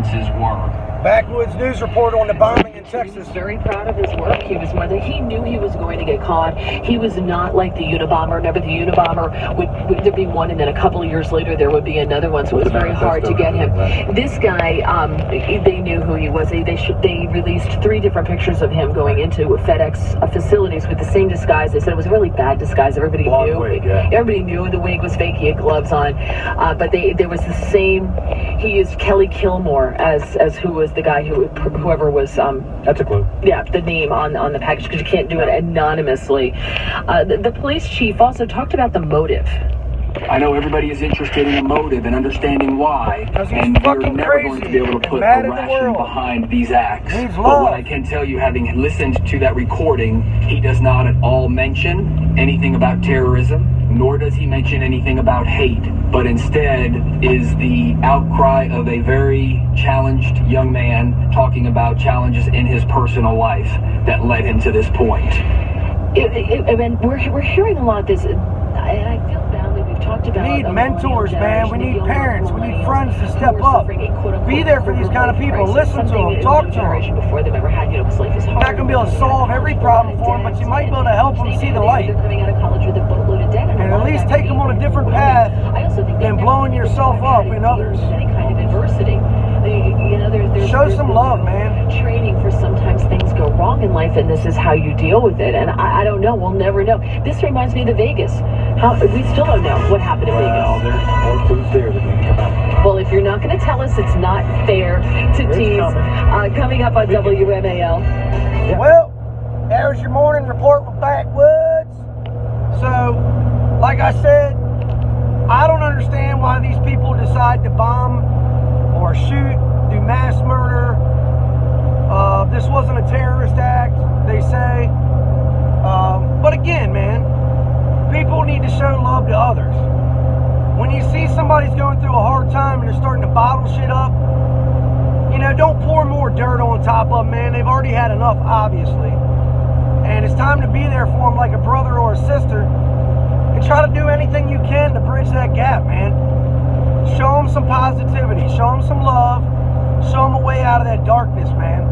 utterances were. Backwoods News report on the bombing in He Texas. was very proud of his work. He was more than he knew he was going to get caught. He was not like the Unabomber. Remember, the Unabomber would, would there be one, and then a couple of years later there would be another one. So it was very hard to get him. This guy, um, they knew who he was. They they, should, they released three different pictures of him going into FedEx uh, facilities with the same disguise. They said it was a really bad disguise. Everybody Long knew. wig, yeah. Everybody knew the wig was fake. He had gloves on, uh, but they there was the same. He used Kelly Killmore as as who was the guy who whoever was um, That's a clue. yeah, the name on, on the package because you can't do it anonymously. Uh, the, the police chief also talked about the motive. I know everybody is interested in the motive and understanding why, and you're fucking never going to be able to put a at the ration behind these acts. But what I can tell you, having listened to that recording, he does not at all mention anything about terrorism, nor does he mention anything about hate, but instead is the outcry of a very challenged young man talking about challenges in his personal life that led him to this point. It, it, I mean, we're, we're hearing a lot of this, and I feel badly. About need mentors, man. We need parents. We need friends to step up. suffering a quote-unquote Be there for these kind of people. Listen to them. Talk to them. before they've ever had. You know, 'cause life is hard. Not gonna be able to solve every problem for them, but you might be able to help them see the light. They're coming out of college with a boatload of debt, and, a And lot at least take them on a different path I also think than blowing yourself up to in others. with Any kind of uh, You know, there, there's, Show some love, man. Training for sometimes things go wrong in life, and this is how you deal with it. And I, I don't know. We'll never know. This reminds me of the Vegas. How we still don't know what happened in Well, Vegas. there's more clues there that need to come out. Well, if you're not going to tell us, it's not fair to It's tease. coming. Uh, coming up on WMAL. Well, there's your morning report with Backwoods. So, like I said, I don't understand why these people decide to bomb or shoot, do mass murder. Uh, this wasn't a terrorist act, they say. Um, but again, man, people need to show love to others. When you see somebody's going through a hard time and they're starting to bottle shit up, you know, don't pour more dirt on top of them, man. They've already had enough, obviously. And it's time to be there for them like a brother or a sister and try to do anything you can to bridge that gap, man. Show them some positivity, show them some love, show them a way out of that darkness, man.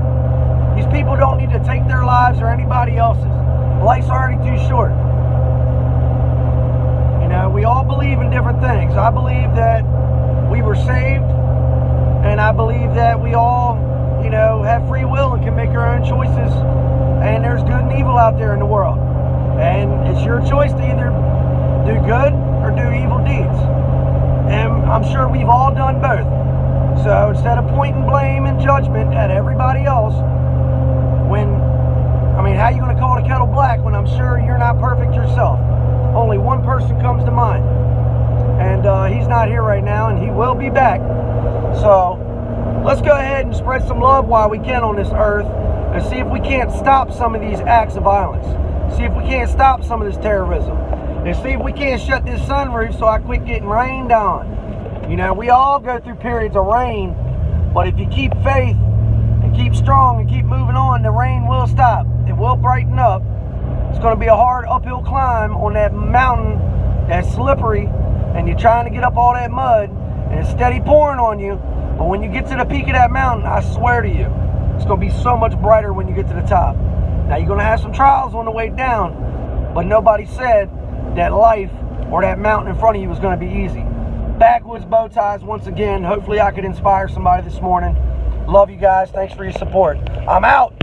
These people don't need to take their lives or anybody else's. Life's already too short. You know, we all believe in different things. I believe that we were saved and I believe that we all, you know, have free will and can make our own choices. And there's good and evil out there in the world. And it's your choice to either do good or do evil deeds. And I'm sure we've all done both. So instead of pointing blame and judgment at everybody else, when, I mean, how are you going to call the kettle black when I'm sure you're not perfect yourself? Only one person comes to mind. Uh, he's not here right now, and he will be back. So let's go ahead and spread some love while we can on this earth and see if we can't stop some of these acts of violence. See if we can't stop some of this terrorism. And see if we can't shut this sunroof so I quit getting rained on. You know, we all go through periods of rain, but if you keep faith and keep strong and keep moving on, the rain will stop. It will brighten up. It's going to be a hard uphill climb on that mountain that's slippery, and you're trying to get up all that mud, and it's steady pouring on you. But when you get to the peak of that mountain, I swear to you, it's going to be so much brighter when you get to the top. Now, you're going to have some trials on the way down, but nobody said that life or that mountain in front of you was going to be easy. Backwoods bow ties once again. Hopefully, I could inspire somebody this morning. Love you guys. Thanks for your support. I'm out.